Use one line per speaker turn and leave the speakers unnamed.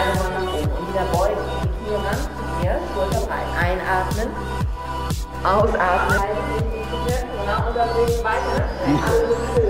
und Beine mal nach oben. Und wieder beugen. Die Knie ran zu dir, Schulter breit. Einatmen. Ausatmen. Genau, und dann weiter. Alles schön.